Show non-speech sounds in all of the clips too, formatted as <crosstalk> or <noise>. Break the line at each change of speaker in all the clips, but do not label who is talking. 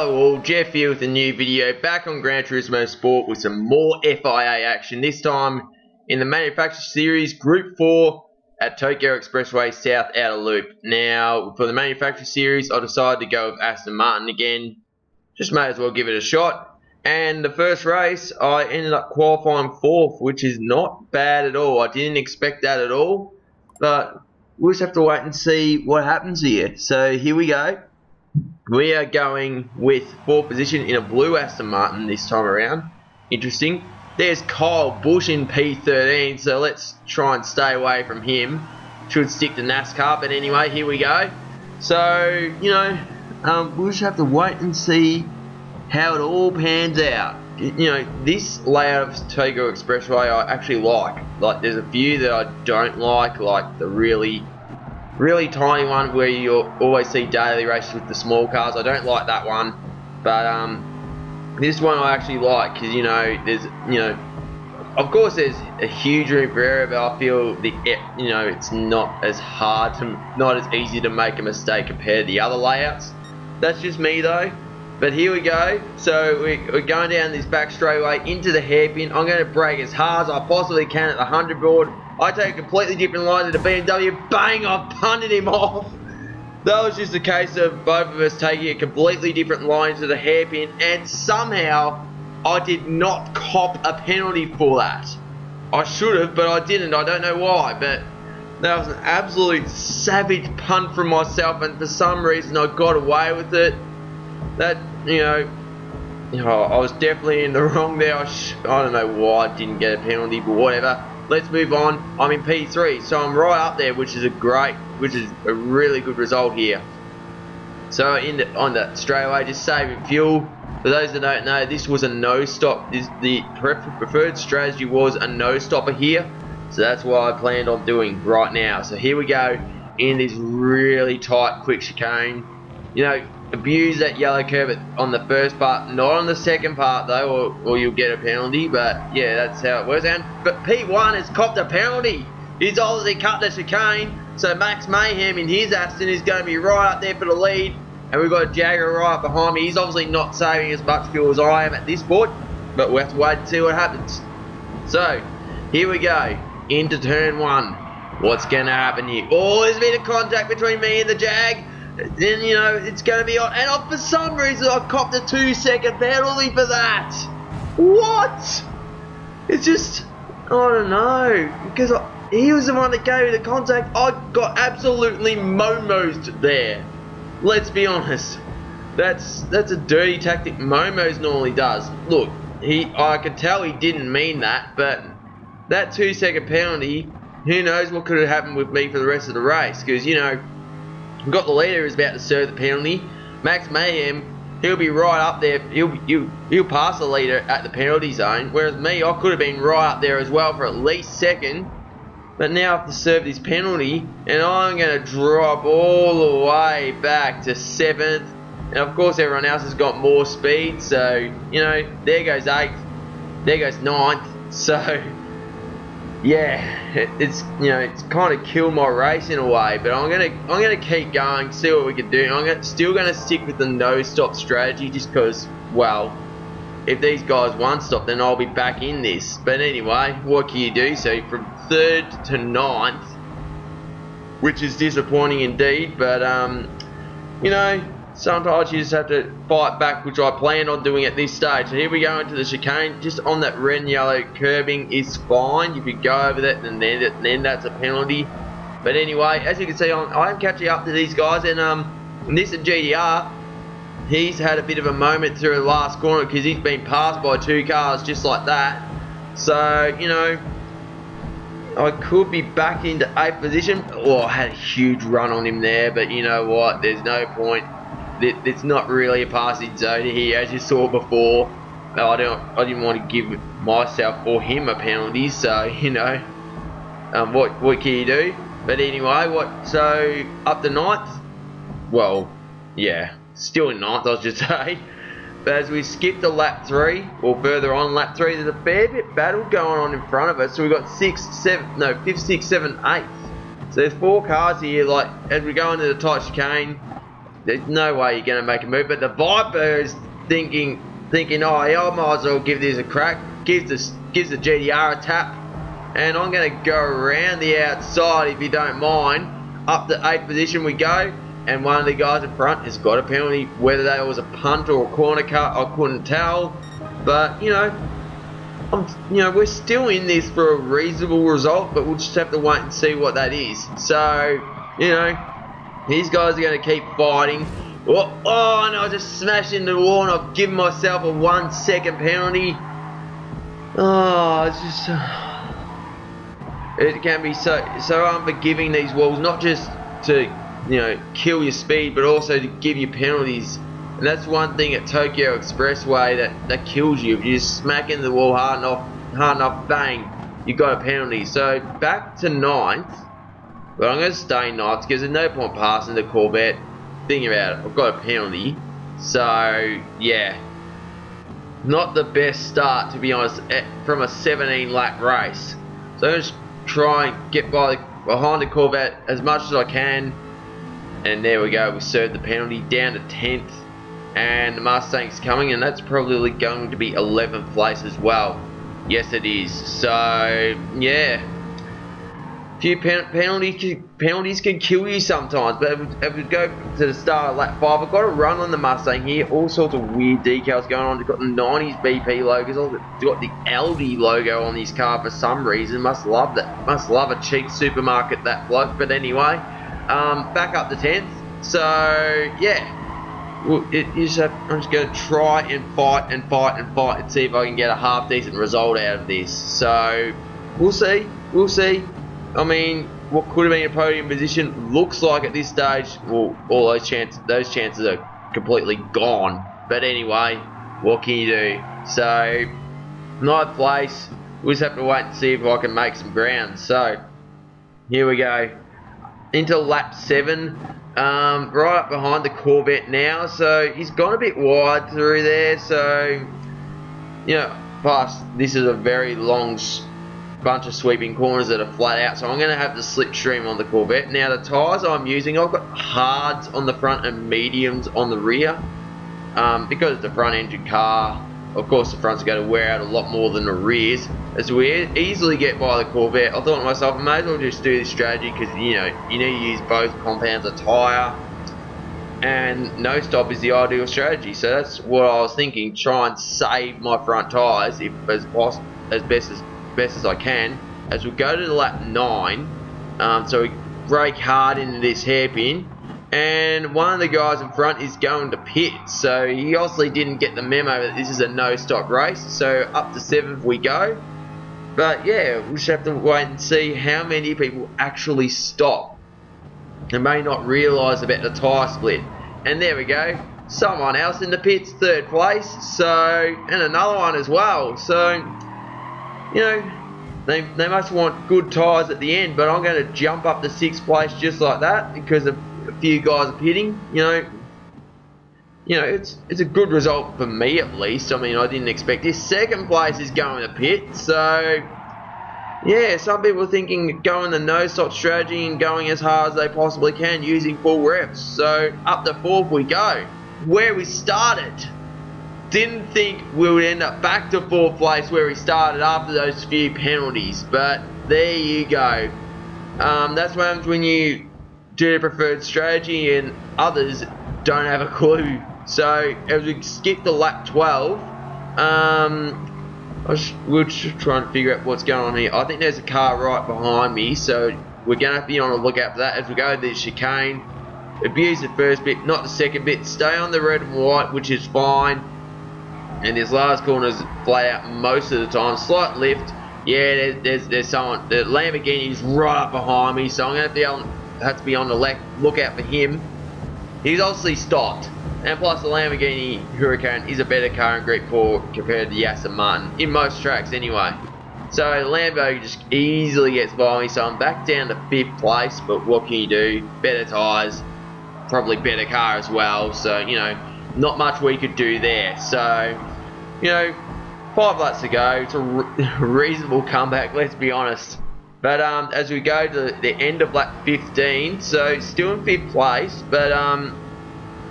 hello all, Jeff here with a new video back on Gran Turismo Sport with some more FIA action, this time in the Manufacturer Series Group 4 at Tokyo Expressway South Outer Loop. Now, for the Manufacturer Series, I decided to go with Aston Martin again, just may as well give it a shot. And the first race, I ended up qualifying 4th, which is not bad at all, I didn't expect that at all, but we'll just have to wait and see what happens here. So here we go. We are going with fourth position in a blue Aston Martin this time around. Interesting. There's Kyle Busch in P13, so let's try and stay away from him. Should stick to NASCAR, but anyway, here we go. So, you know, um, we'll just have to wait and see how it all pans out. You know, this layout of Tokyo Expressway I actually like. Like, there's a few that I don't like, like the really really tiny one where you always see daily races with the small cars. I don't like that one, but um, this one I actually like because you know there's you know of course there's a huge room for error, but I feel the you know it's not as hard to not as easy to make a mistake compared to the other layouts. That's just me though. But here we go. So we're going down this back straightaway into the hairpin. I'm going to brake as hard as I possibly can at the 100 board. I take a completely different line to the BMW. Bang! I punted him <laughs> off. That was just a case of both of us taking a completely different line to the hairpin. And somehow, I did not cop a penalty for that. I should have, but I didn't. I don't know why. But that was an absolute savage punt from myself. And for some reason, I got away with it that, you know, know, I was definitely in the <laughs> wrong there. I, I don't know why I didn't get a penalty, but whatever. Let's move on. I'm in P3, so I'm right up there, which is a great, which is a really good result here. So in the, on the straightaway, just saving fuel. For those that don't know, this was a no stop. This the preferred strategy was a no stopper here. So that's what I planned on doing right now. So here we go in this really tight quick chicane. You know, abuse that yellow curve on the first part, not on the second part though, or, or you'll get a penalty. But yeah, that's how it works. And but P1 has copped a penalty. He's obviously cut the chicane, so Max Mayhem in his Aston is going to be right up there for the lead. And we've got Jagger right behind me. He's obviously not saving as much fuel as I am at this point, but we'll have to wait and see what happens. So, here we go, into turn one. What's going to happen here? Oh, there's been a contact between me and the Jag then you know it's going to be on. And for some reason, I copped a two second penalty for that. What? It's just I don't know because I, he was the one that gave me the contact. I got absolutely momosed there. Let's be honest. That's that's a dirty tactic Momos normally does. Look, he I could tell he didn't mean that, but that two second penalty, who knows what could have happened with me for the rest of the race? Because you know got the leader who's about to serve the penalty. Max Mayhem, he'll be right up there. He'll, he'll, he'll pass the leader at the penalty zone. Whereas me, I could have been right up there as well for at least second. But now I have to serve this penalty. And I'm going to drop all the way back to seventh. And of course everyone else has got more speed. So, you know, there goes eighth. There goes ninth. <laughs> So yeah, it, it's you know it's kind of killed my race in a way. But I'm gonna I'm gonna keep going, see what we can do. I'm gonna, still gonna stick with the no stop strategy just because well, if these guys one stop, then I'll be back in this. But anyway, what can you do? So from third to ninth, which is disappointing indeed. But um, you know sometimes you just have to fight back, which I plan on doing at this stage. So here we go into the chicane, just on that red and yellow curbing is fine. If you go over that, then, then, then that's a penalty. But anyway, as you can see, I'm, I'm catching up to these guys, and um, this is GTR. He's had a bit of a moment through the last corner because he's been passed by two cars just like that. So, you know, I could be back into 8th position. Oh, I had a huge run on him there, but you know what? There's no point it's not really a passing zone here, as you saw before. I don't, I didn't want to give myself or him a penalty, so you know, um, what what can you do? But anyway, what? So up to ninth. Well, yeah, still in ninth, I just <laughs> saying. But as we skip to lap three, or further on lap three, there's a fair bit battle going on in front of us. So we've got six, seven, no, fifth, sixth, seven, eighth. So there's four cars here. Like as we go into the tight chicane, there's no way you're going to make a move. But the Viper is thinking, thinking, oh, yeah, I might as well give this a crack. Gives the, gives the GTR a tap. And I'm going to go around the outside, if you don't mind. Up the 8th position we go. And one of the guys in front has got a penalty. Whether that was a punt or a corner cut, I couldn't tell. But, you know, I'm, you know, we're still in this for a reasonable result, but we'll just have to wait and see what that is. So, you know, these guys are going to keep fighting. Oh, oh, and I just smashed into the wall and I've given myself a one second penalty. Oh, it's just... It can be so so unforgiving, these walls, not just to, you know, kill your speed, but also to give you penalties. And that's one thing at Tokyo Expressway that, that kills you. If you just smack into the wall hard enough, hard enough, bang, you got a penalty. So back to ninth. But I'm going to stay ninth because there's no point passing the Corvette. Think about it, I've got a penalty. So, yeah. Not the best start, to be honest, eh, from a 17 lap race. So I'm to try and get by behind the Corvette as much as I can. And there we go, we served the penalty down to 10th. And the Mustang's coming, and that's probably going to be 11th place as well. Yes, it is. So, yeah few pen penalties penalties can kill you sometimes. But if we go to the start of lap five, I've got a run on the Mustang here. All sorts of weird decals going on. It's got the 90s BP logos. It's got the Aldi logo on this car for some reason. Must love that. Must love a cheap supermarket that bloke. But anyway, um, back up the 10th. So yeah. Well, it is I'm just going to try and fight and fight and fight and see if I can get a half decent result out of this. So we'll see. We'll see. I mean, what could have been a podium position looks like at this stage, well, all those chances, those chances are completely gone. But anyway, what can you do? So, ninth place. We just have to wait and see if I can make some ground. So, here we go. Into lap seven. Um, right up behind the Corvette now. So, he's gone a bit wide through there. So, you know, plus, this is a very long bunch of sweeping corners that are flat out. So I'm going to have the slipstream on the Corvette. Now the tyres I'm using, I've got hards on the front and mediums on the rear. Um, because it's a front engine car, of course the front's are going to wear out a lot more than the rears. As we easily get by the Corvette, I thought to myself, I may as well just do this strategy because you know you need to use both compounds of tyre and no stop is the ideal strategy. So that's what I was thinking. Try and save my front tyres if as as best as best as I can. As we go to lap 9 um, so we brake hard into this hairpin and one of the guys in front is going to pit. So he obviously didn't get the memo that this is a no stop race so up to 7th we go. But yeah we'll just have to wait and see how many people actually stop. And may not realise about the tyre split. And there we go. Someone else in the pits third place so and another one as well. So you know, they, they must want good tyres at the end, but I'm going to jump up to sixth place just like that because a, a few guys are pitting. You know, you know, it's it's a good result for me at least. I mean, I didn't expect this. Second place is going to pit, so yeah, some people are thinking going the no stop strategy and going as hard as they possibly can using full reps. So up to fourth we go, where we started didn't think we would end up back to fourth place where we started after those few penalties. But there you go. Um, that's what happens when you do a preferred strategy and others don't have a clue. So as we skip the lap 12, um, we're just trying to figure out what's going on here. I think there's a car right behind me, so we're going to be on the lookout for that as we go to the chicane. Abuse the first bit, not the second bit. Stay on the red and white, which is fine and his last corner's flat out most of the time. Slight lift. Yeah, there's, there's, there's someone. The Lamborghini's right up behind me, so I'm going to have to, on, have to be on the left lookout for him. He's obviously stopped. And plus the Lamborghini Huracan is a better car in Group 4 compared to the Aston Martin. In most tracks anyway. So Lambo just easily gets by me, so I'm back down to 5th place, but what can you do? Better tyres, probably better car as well, so you know, not much we could do there. So, you know, five laps to go. It's a <laughs> reasonable comeback, let's be honest. But um, as we go to the end of lap 15, so still in fifth place, but um,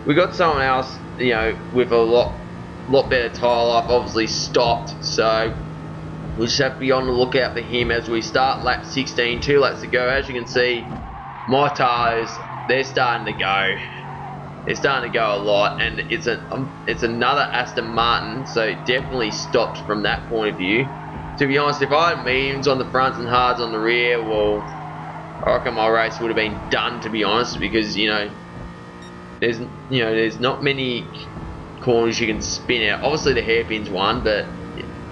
we got someone else, you know, with a lot, lot better tyre life, obviously stopped. So we just have to be on the lookout for him as we start lap 16, two laps to go. As you can see, my tyres, they're starting to go. They're starting to go a lot, and it's a um, it's another Aston Martin, so definitely stopped from that point of view. To be honest, if I had mediums on the front and hards on the rear, well, I reckon my race would have been done. To be honest, because you know, there's you know there's not many corners you can spin out. Obviously the hairpin's one, but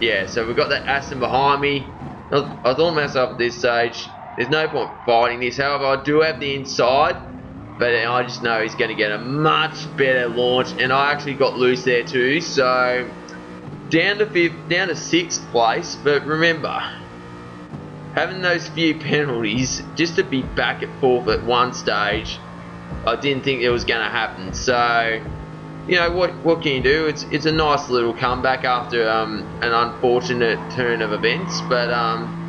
yeah. So we've got that Aston behind me. I thought myself at this stage, there's no point fighting this. However, I do have the inside, but I just know he's going to get a much better launch, and I actually got loose there too. So down to fifth, down to sixth place. But remember, having those few penalties just to be back at fourth at one stage, I didn't think it was going to happen. So you know what what can you do? It's it's a nice little comeback after um, an unfortunate turn of events, but um,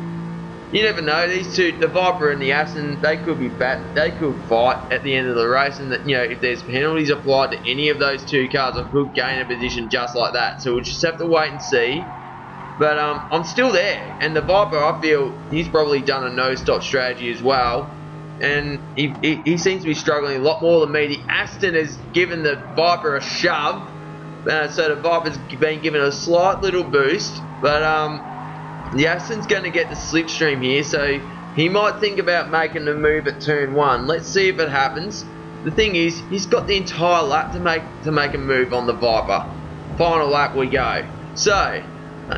you never know. These two, the Viper and the Aston, they could be bat, they could fight at the end of the race, and that you know if there's penalties applied to any of those two cars, I could gain a position just like that. So we'll just have to wait and see. But um, I'm still there, and the Viper, I feel he's probably done a no-stop strategy as well and he, he, he, seems to be struggling a lot more than me. The Aston has given the Viper a shove, uh, so the Viper's been given a slight little boost, but um, Aston's going to get the slipstream here, so he might think about making a move at turn one. Let's see if it happens. The thing is, he's got the entire lap to make to make a move on the Viper. Final lap we go. So,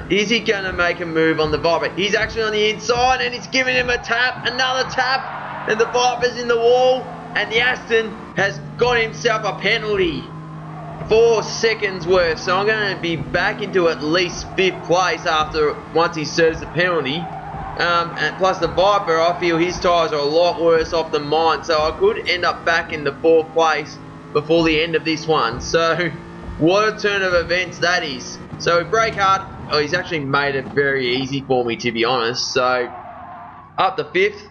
is he going to make a move on the Viper? He's actually on the inside and he's giving him a tap, another tap and the Viper's in the wall, and the Aston has got himself a penalty. Four seconds worth, so I'm going to be back into at least fifth place after once he serves the penalty. Um, and plus the Viper, I feel his tyres are a lot worse off than mine, so I could end up back in the fourth place before the end of this one. So, <laughs> what a turn of events that is. So, brake hard. Oh, he's actually made it very easy for me, to be honest. So, up the fifth.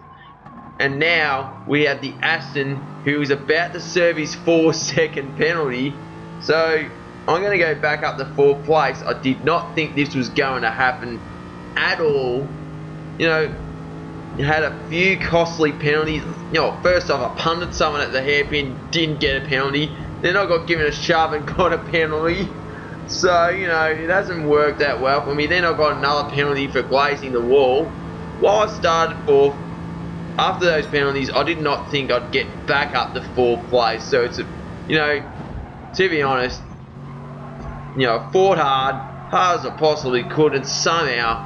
And now we have the Aston who is about to serve his four <laughs> second penalty. So I'm going to go back up to fourth place. I did not think this was going to happen at all. You know, had a few costly penalties. You know, first off, I punted someone at the hairpin, didn't get a penalty. Then I got given a shove and <laughs> got a penalty. So, you know, it hasn't worked that well for me. Then I got another penalty for glazing the wall. While I started fourth, after those penalties, I did not think I'd get back up to fourth place. So it's, a, you know, to be honest, you know, fought hard, hard as I possibly could, and somehow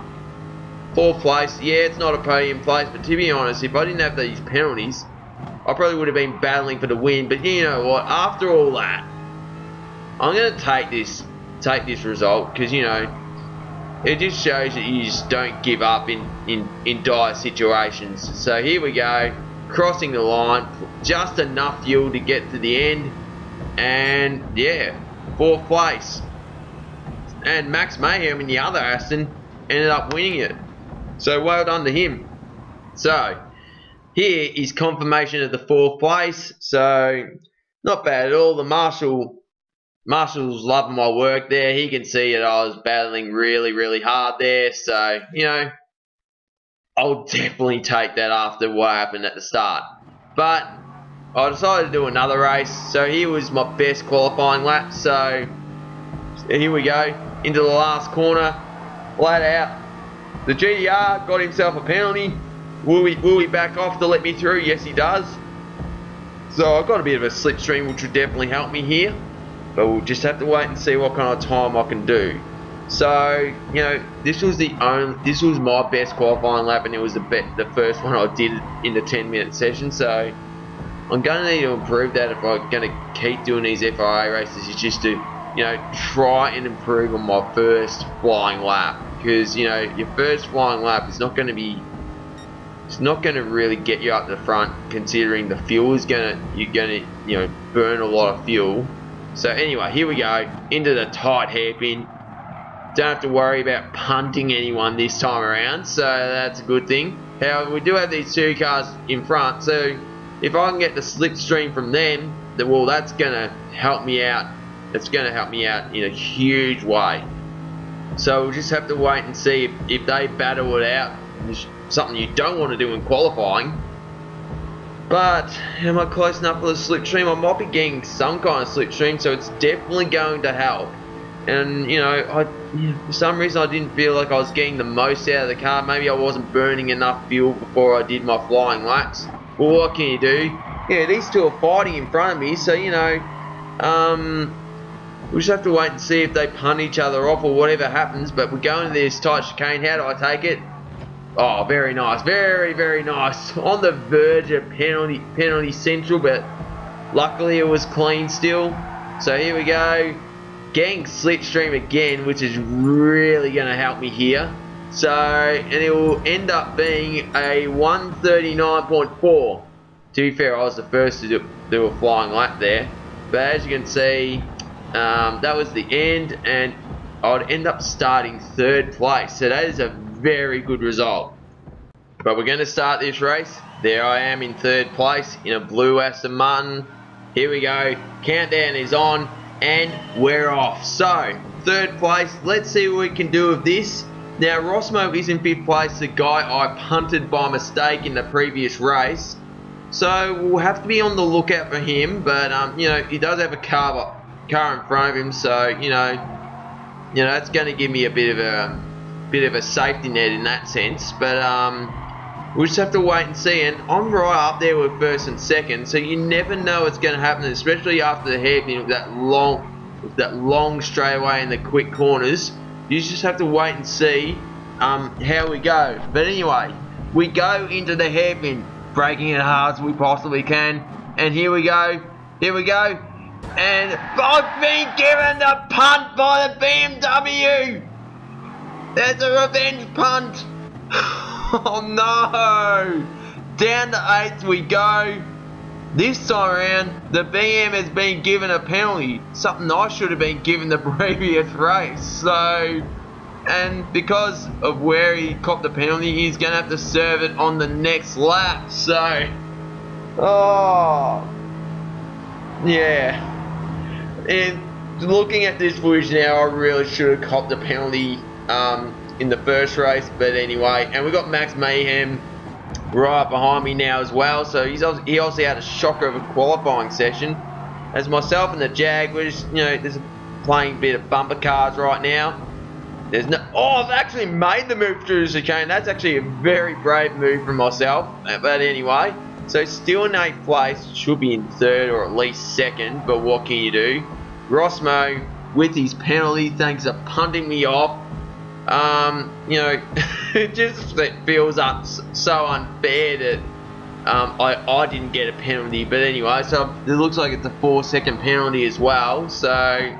fourth place. Yeah, it's not a podium place, but to be honest, if I didn't have these penalties, I probably would have been battling for the win. But you know what? After all that, I'm gonna take this, take this result because you know it just shows that you just don't give up in, in, in dire situations. So here we go, crossing the line, just enough fuel to get to the end, and yeah, fourth place. And Max Mayhem in the other Aston ended up winning it. So well done to him. So here is confirmation of the fourth place. So not bad at all. The Marshall Marshall's loving my work there. He can see that I was battling really, really hard there. So, you know, I'll definitely take that after what happened at the start. But I decided to do another race. So here was my best qualifying lap. So here we go. Into the last corner. Flat out. The GTR got himself a penalty. Will he, will he back off to let me through? Yes, he does. So I've got a bit of a slipstream, which would definitely help me here but we'll just have to wait and see what kind of time I can do. So, you know, this was the only, this was my best qualifying lap and it was the be the first one I did in the 10 minute session. So, I'm going to need to improve that if I'm going to keep doing these FIA races is just to, you know, try and improve on my first flying lap. Because, you know, your first flying lap is not going to be it's not going to really get you up to the front considering the fuel is going to you're going to you know burn a lot of fuel so anyway, here we go, into the tight hairpin. Don't have to worry about punting anyone this time around, so that's a good thing. However, we do have these two cars in front, so if I can get the slipstream from them, then well, that's going to help me out. It's going to help me out in a huge way. So we'll just have to wait and see if, if they battle it out. It's something you don't want to do in qualifying. But am I close enough for the slipstream? I might be getting some kind of slipstream, so it's definitely going to help. And you know, I for some reason I didn't feel like I was getting the most out of the car. Maybe I wasn't burning enough fuel before I did my flying laps. Well, what can you do? Yeah, these two are fighting in front of me, so you know, um, we just have to wait and see if they punt each other off or whatever happens. But we're going to this tight chicane. How do I take it? Oh, very nice. Very, very nice. <laughs> On the verge of penalty, penalty central, but luckily it was clean still. So here we go. Getting slipstream again, which is really going to help me here. So, and it will end up being a 139.4. To be fair, I was the first to do, a flying lap there. But as you can see, um, that was the end, and I'd end up starting third place. So that is a very good result. But we're going to start this race. There I am in third place in a blue Aston Martin. Here we go. Countdown is on, and we're off. So, third place. Let's see what we can do with this. Now, Rosmo is in fifth place, the guy I punted by mistake in the previous race. So, we'll have to be on the lookout for him. But, um, you know, he does have a car car in front of him, so you know, you know that's going to give me a bit of a bit of a safety net in that sense. But um, we'll just have to wait and see. And I'm right up there with first and second, so you never know what's going to happen, especially after the hairpin with that long, with that long straightaway in the quick corners. You just have to wait and see um, how we go. But anyway, we go into the hairpin, breaking it hard as we possibly can. And here we go. Here we go. And I've been given the punt by the BMW. There's a revenge punt. <laughs> oh no. Down the eighth we go. This time around, the BM has been given a penalty. Something I should have been given the <laughs> previous race. So, and because of where he copped the penalty, he's going to have to serve it on the next lap. So, oh, yeah. And looking at this footage now, I really should have copped the penalty um, in the first race. But anyway, and we got Max Mayhem right behind me now as well. So he's he also had a shocker of a qualifying session. As myself and the Jag, you know, there's a playing bit of bumper cars right now. There's no, oh, I've actually made the move through the chicane. That's actually a very brave move from myself. Uh, but anyway, so still in 8th place, should be in 3rd or at least 2nd, but what can you do? Rosmo, with his penalty, thanks for punting me off. Um, you know, <laughs> it just feels up so unfair that um, I, I didn't get a penalty. But anyway, so it looks like it's a 4 second penalty as well. So,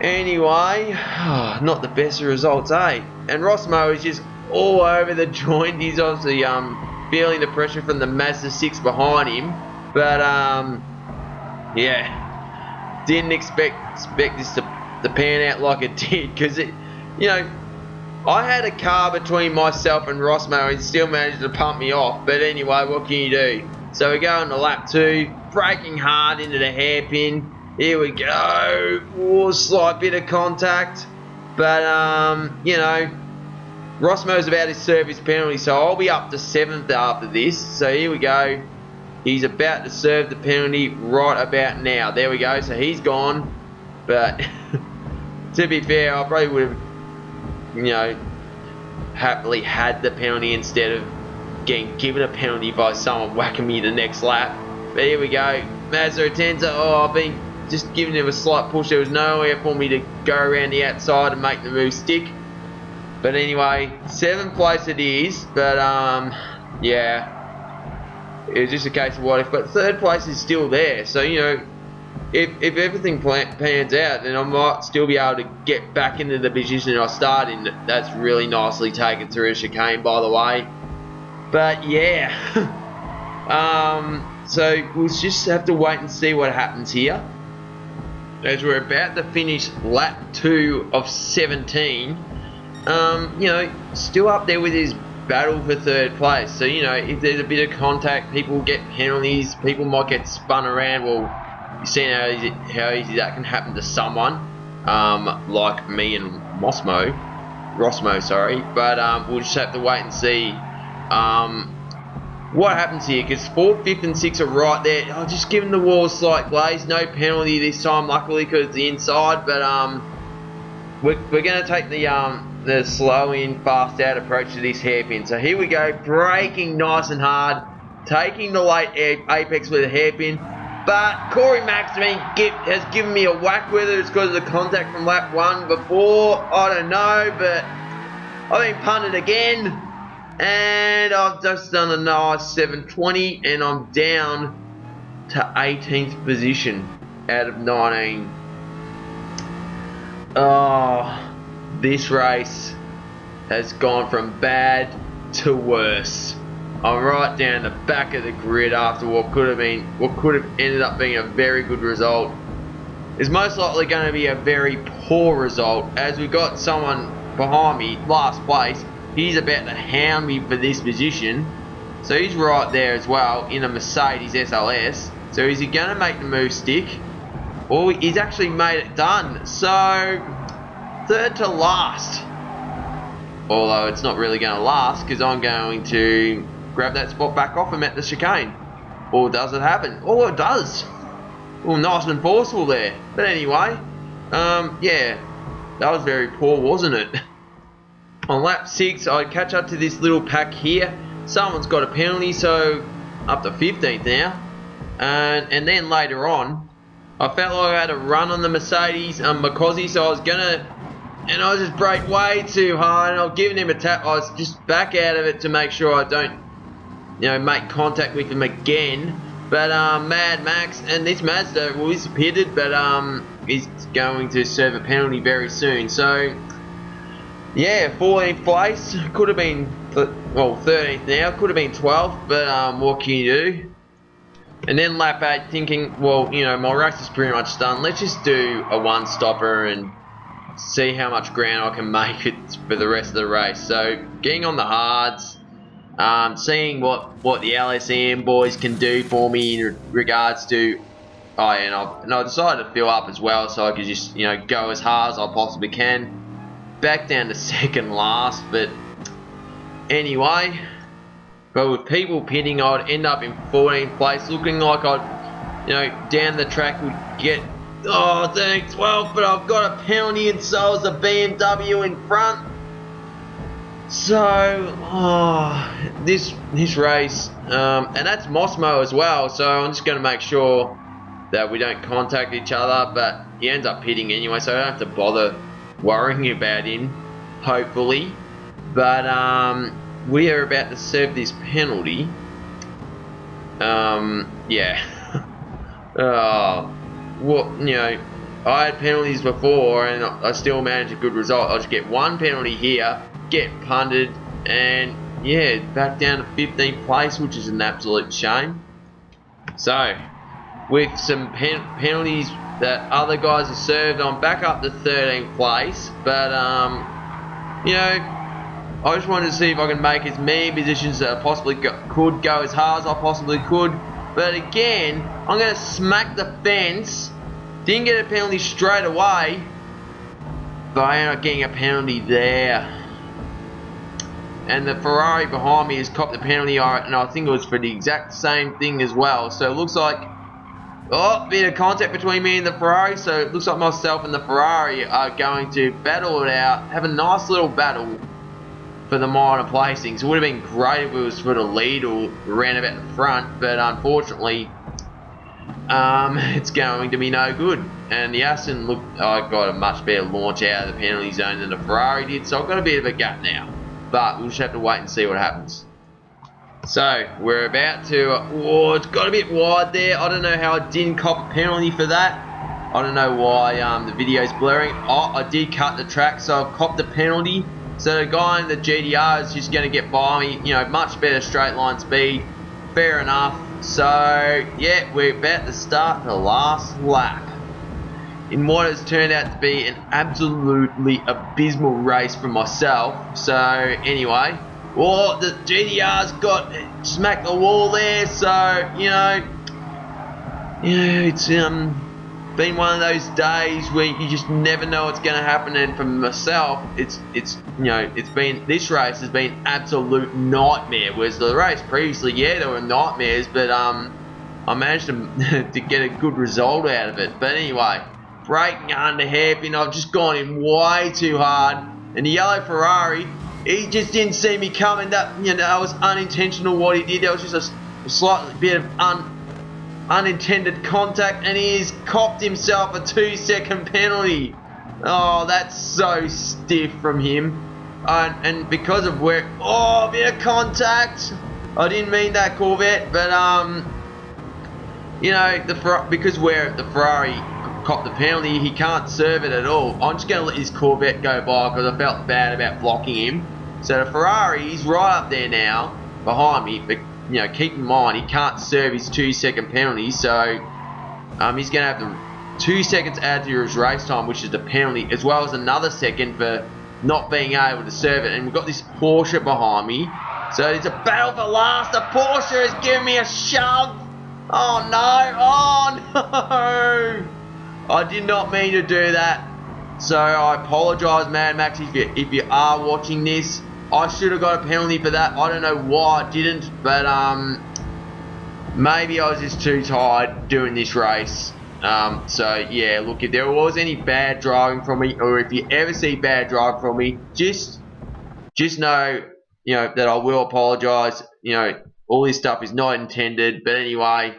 anyway, <sighs> not the best of results, eh? And Rosmo is just all over the <laughs> joint. He's obviously um, feeling the pressure from the Mazda 6 behind him. But, um, yeah, didn't expect expect this to, to pan out like it <laughs> did. Because, it, you know, I had a car between myself and Rosmo and still managed to pump me off. But anyway, what can you do? So we go into lap 2, braking hard into the hairpin. Here we go. Ooh, slight bit of contact. But, um, you know, Rosmo's about to serve his penalty, so I'll be up to 7th after this. So here we go. He's about to serve the penalty right about now. There we go. So he's gone. But <laughs> to be fair, I probably would have, you know, happily had the penalty instead of getting given a penalty by someone whacking me the next lap. But here we go. Mazda Atenza. Oh, I've been just giving him a slight push. There was nowhere for me to go around the outside and make the move stick. But anyway, seventh place it is. But um, yeah, it was just a case of what if. But third place is still there. So you know, if if everything pans out, then I might still be able to get back into the position I started in. That's really nicely taken through a chicane, by the way. But yeah, <laughs> um, so we'll just have to wait and see what happens here. As we're about to finish lap two of 17 um, you know, still up there with his battle for third place. So, you know, if there's a bit of contact, people get penalties, people might get spun around. Well, you've seen how easy, how easy that can happen to someone um, like me and Mosmo, Rosmo, sorry. But um, we'll just have to wait and see um, what happens here. Because 4th, 5th and 6th are right there. I'll just give them the wall a slight glaze. No penalty this time, luckily, because it's the inside. But um, we're, we're going to take the um, the slow in, fast out approach to this hairpin. So here we go, braking nice and hard, taking the late apex with a hairpin. But Corey Maxman has given me a whack, whether it's because of the contact from lap one before, I don't know, but I've been punted again. And I've just done a nice 720 and I'm down to 18th position out of 19. Oh, this race has gone from bad to worse. I'm right down the back of the grid after what could have been what could have ended up being a very good result. Is most likely going to be a very poor result as we got someone behind me, last place. He's about to hound me for this position. So he's right there as well in a Mercedes SLS. So is he going to make the move stick? Or he's actually made it done. So third to last. Although it's not really going to last because I'm going to grab that spot back off him at the chicane. Or does it happen? Oh, it does. Well, nice and forceful there. But anyway, um, yeah, that was very poor, wasn't it? <laughs> On lap 6, I catch up to this little pack here. Someone's got a penalty, so up to 15th now. And, and then later on, I felt like I had a run on the Mercedes um, Makosi, so I was going to and I just brake way too hard and I was giving him a tap. I was just back out of it to make sure I don't, you know, make contact with him again. But um, Mad Max and this Mazda, well, he's pitted, but um, he's going to serve a penalty very soon. So, yeah, 14th place could have been, well, 13th now, could have been 12th, but um, what can you do? And then lap 8 thinking, well, you know, my race is pretty much done. Let's just do a one-stopper and see how much ground I can make it for the rest of the race. So getting on the hards, um, seeing what, what the LSM boys can do for me in regards to, oh and I, and I decided to fill up as well so I could just, you know, go as hard as I possibly can. Back down to <laughs> second last, but anyway, but with people pitting, I'd end up in 14th place, looking like I'd, you know, down the track would get Oh, thanks. Well, but I've got a penalty and so is a BMW in front. So, oh, this this race, um, and that's Mosmo as well. So I'm just going to make sure that we don't contact each other. But he ends up hitting anyway, so I don't have to bother worrying about him. Hopefully, but um, we are about to serve this penalty. Um, yeah. <laughs> oh what you know, I had penalties before and I still managed a good result. I just get one penalty here, get punted, and yeah, back down to 15th place, which is an absolute shame. So, with some pen penalties that other guys have served, I'm back up to 13th place. But, um, you know, I just wanted to see if I can make as many positions that I possibly go could go as hard as I possibly could. But again, I'm going to smack the fence didn't get a penalty straight away, but I ended up getting a penalty there. And the Ferrari behind me has copped the penalty, and I think it was for the exact same thing as well. So it looks like, oh, bit of contact between me and the Ferrari. So it looks like myself and the Ferrari are going to battle it out, have a nice little battle for the minor placings. It would have been great if it was for the lead or ran about the front, but unfortunately, um, <laughs> it's going to be no good. And the Aston looked, I got a much better launch out of the penalty zone than the Ferrari did, so I've got a bit of a gap now. But we'll just have to wait and see what happens. So, we're about to, oh, it's got a bit wide there. I don't know how I didn't cop a penalty for that. I don't know why um, the video's blurring. Oh, I did cut the track, so I've copped the penalty. So the guy in the GTR is just going to get by me. You know, much better straight line speed. Fair enough. So, yeah, we're about to start the last lap in what has turned out to be an absolutely abysmal race for myself. So, anyway, Well, the GTR's got smacked the wall there, so you know, yeah, it's um been one of those days where you just never know what's going to happen. And for myself, it's it's you know it's been this race has been absolute nightmare. Whereas the race previously, yeah, there were nightmares, but um, I managed to <laughs> to get a good result out of it. But anyway, braking under hairpin, I've just gone in way too hard, and the yellow Ferrari he just didn't see me coming. That you know, that was unintentional. What he did, that was just a, slight bit of un, unintended contact, and he's copped himself a two-second penalty. Oh, that's so stiff from him. And because of where, oh, a bit of contact. I didn't mean that Corvette, but um, you know, the because where the Ferrari cop the penalty, he can't serve it at all. I'm just going to let his Corvette go by because I felt bad about blocking him. So the Ferrari, he's right up there now, behind me, but you know, keep in mind, he can't serve his two second penalty, so um, he's going to have the two seconds added to his race time, which is the penalty, as well as another second for not being able to serve it. And we've got this Porsche behind me, so it's a battle for last. The Porsche is giving me a shove. Oh no, oh <laughs> no. I did not mean to do that. So I apologise, Mad Max, if you, if you are watching this. I should have got a penalty for that. I don't know why I didn't, but um, maybe I was just too tired doing this race. Um, so yeah, look, if there was any bad driving from me, or if you ever see bad driving from me, just just know, you know, that I will apologise. You know, all this stuff is not intended. But anyway,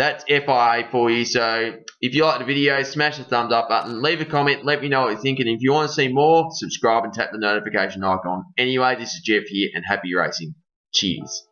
that's FIA for you. So if you like the video, smash the thumbs up button, leave a comment, let me know what you're thinking. If you want to see more, subscribe and tap the notification icon. Anyway, this is Jeff here, and happy racing. Cheers.